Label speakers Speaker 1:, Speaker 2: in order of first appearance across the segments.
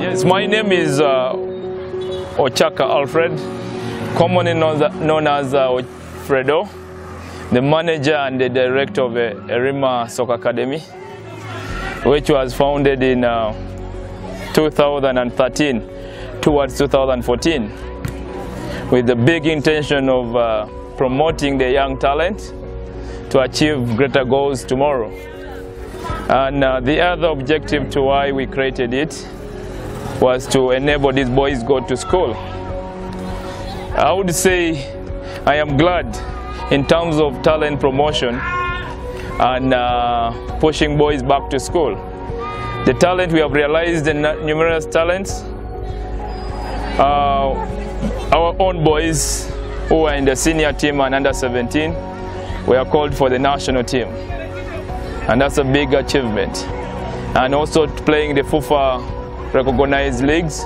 Speaker 1: Yes, my name is uh, Ochaka Alfred, commonly known, as uh, Fredo, the manager and the director of the Erima Soccer Academy, which was founded in uh, 2013 towards 2014 with the big intention of uh, promoting the young talent to achieve greater goals tomorrow. And uh, the other objective to why we created it was to enable these boys go to school. I would say I am glad in terms of talent promotion and uh, pushing boys back to school. The talent we have realized the numerous talents. Uh, our own boys who are in the senior team and under 17 were called for the national team. And that's a big achievement. And also playing the FUFA recognized leagues.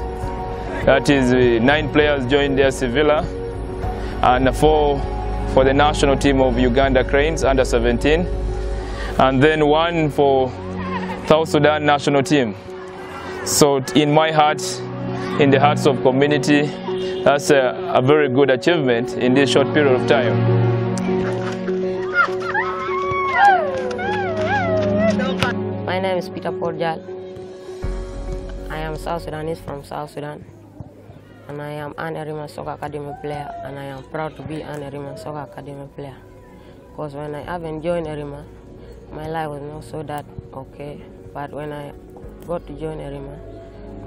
Speaker 1: That is uh, nine players joined there Sevilla and four for the national team of Uganda Cranes under 17 and then one for South Sudan national team. So in my heart, in the hearts of community, that's a, a very good achievement in this short period of time.
Speaker 2: Name is Peter Porjal. I am South Sudanese from South Sudan. And I am an Erima Soccer Academy player. And I am proud to be an Erima Soccer Academy player. Because when I haven't joined Erima, my life was not so that okay. But when I got to join Erima,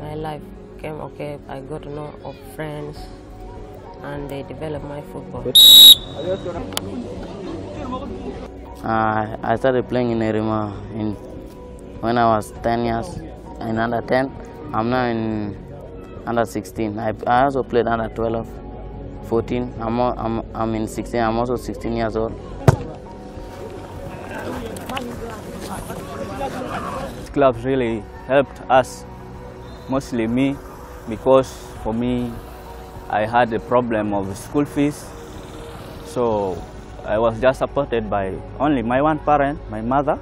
Speaker 2: my life came okay. I got to know of friends and they developed my football.
Speaker 3: Uh, I started playing in Erima in, when I was 10 years, in under 10. I'm now in under 16. I, I also played under 12, 14. I'm, I'm, I'm in 16. I'm also 16 years old.
Speaker 4: These clubs really helped us, mostly me, because for me, I had a problem of school fees. So I was just supported by only my one parent, my mother,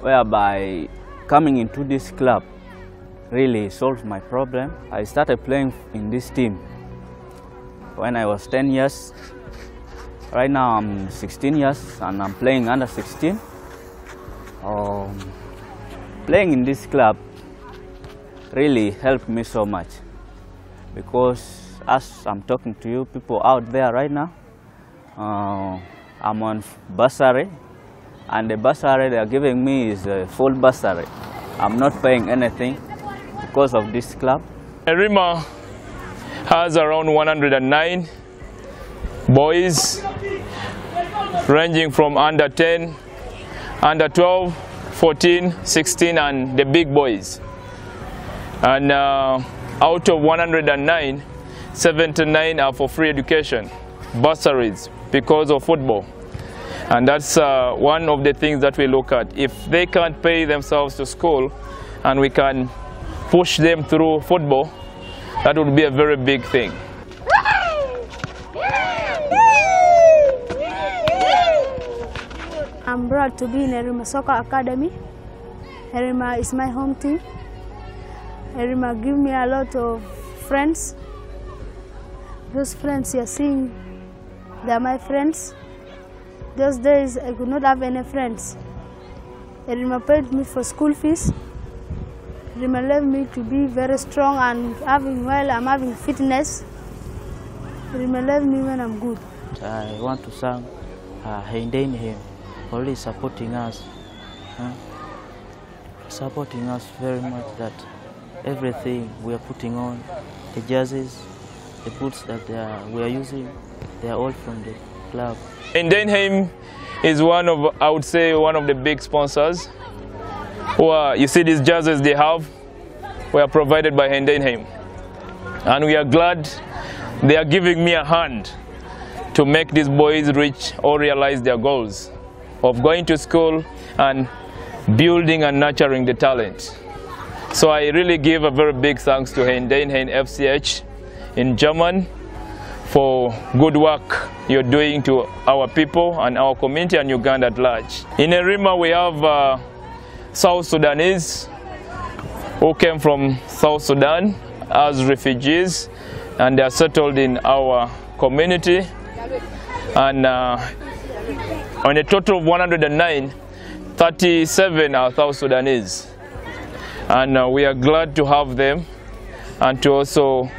Speaker 4: whereby coming into this club really solved my problem. I started playing in this team when I was 10 years. Right now I'm 16 years and I'm playing under 16. Um, playing in this club really helped me so much because as I'm talking to you, people out there right now, uh, I'm on bursary and the bursary they are giving me is a full bursary. I'm not paying anything because of this club.
Speaker 1: Erima has around 109 boys ranging from under 10, under 12, 14, 16 and the big boys. And uh, out of 109, 79 are for free education, bursaries because of football. And that's uh, one of the things that we look at. If they can't pay themselves to school and we can push them through football, that would be a very big thing.
Speaker 5: I'm proud to be in Erima Soccer Academy. Erima is my home team. Erima give me a lot of friends. Those friends you're seeing, they are my friends. Those days I could not have any friends. Erima paid me for school fees. Erima left me to be very strong and having while I'm having fitness. Erima left me when I'm good.
Speaker 3: I want to thank uh, him for really supporting us, huh? supporting us very much that everything we are putting on, the jerseys, the boots that are, we are using, they are all from the club.
Speaker 1: And Denheim is one of, I would say, one of the big sponsors. Who are, you see these jerseys they have, were provided by Heidenheim. And we are glad they are giving me a hand to make these boys reach or realize their goals of going to school and building and nurturing the talent. So I really give a very big thanks to Heidenheim FCH in German for good work you're doing to our people and our community and Uganda at large. In Erima, we have uh, South Sudanese who came from South Sudan as refugees and they are settled in our community. And uh, on a total of 109, 37 are South Sudanese. And uh, we are glad to have them and to also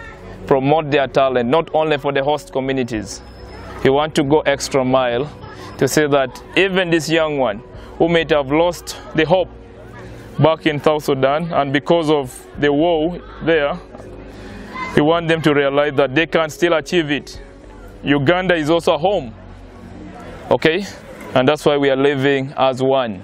Speaker 1: promote their talent, not only for the host communities. We want to go extra mile to say that even this young one who might have lost the hope back in South Sudan and because of the war there, we want them to realize that they can still achieve it. Uganda is also home, okay? And that's why we are living as one.